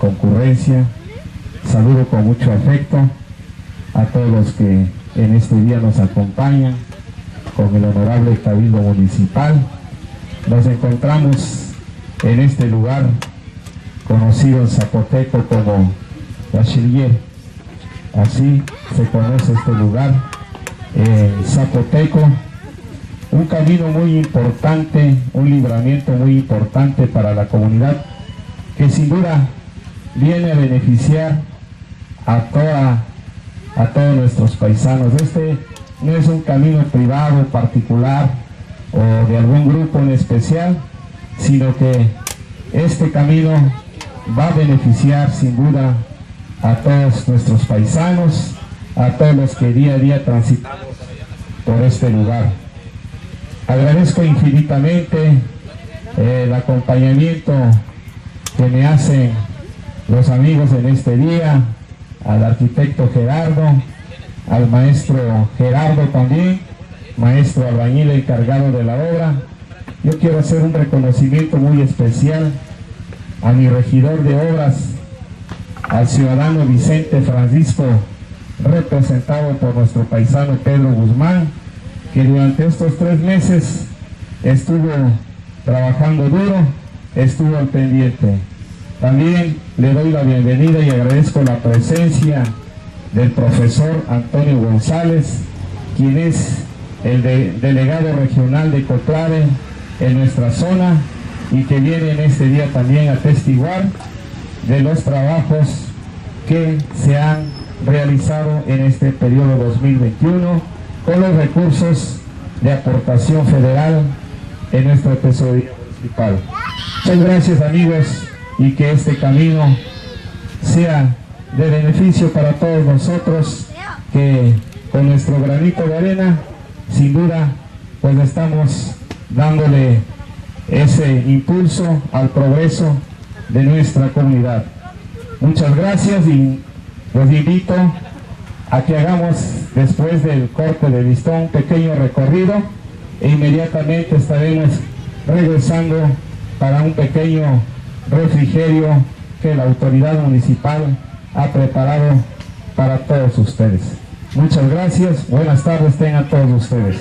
concurrencia. Saludo con mucho afecto a todos los que en este día nos acompañan con el honorable Cabildo Municipal. Nos encontramos en este lugar conocido en Zapoteco como Bachiller. Así se conoce este lugar en Zapoteco. Un camino muy importante, un libramiento muy importante para la comunidad que sin duda viene a beneficiar a, toda, a todos nuestros paisanos. Este no es un camino privado, particular o de algún grupo en especial, sino que este camino va a beneficiar sin duda a todos nuestros paisanos, a todos los que día a día transitamos por este lugar. Agradezco infinitamente el acompañamiento que me hacen los amigos en este día, al arquitecto Gerardo, al maestro Gerardo también, maestro albañil encargado de la obra. Yo quiero hacer un reconocimiento muy especial a mi regidor de obras, al ciudadano Vicente Francisco, representado por nuestro paisano Pedro Guzmán, que durante estos tres meses estuvo trabajando duro, estuvo al pendiente. También le doy la bienvenida y agradezco la presencia del profesor Antonio González, quien es el delegado regional de Cotlare en nuestra zona y que viene en este día también a testiguar de los trabajos que se han realizado en este periodo 2021 con los recursos de aportación federal en nuestra tesorería municipal. Muchas gracias amigos y que este camino sea de beneficio para todos nosotros que con nuestro granito de arena sin duda pues estamos dándole ese impulso al progreso de nuestra comunidad. Muchas gracias y los invito a que hagamos después del corte de listón un pequeño recorrido e inmediatamente estaremos regresando para un pequeño refrigerio que la autoridad municipal ha preparado para todos ustedes. Muchas gracias, buenas tardes tengan todos ustedes.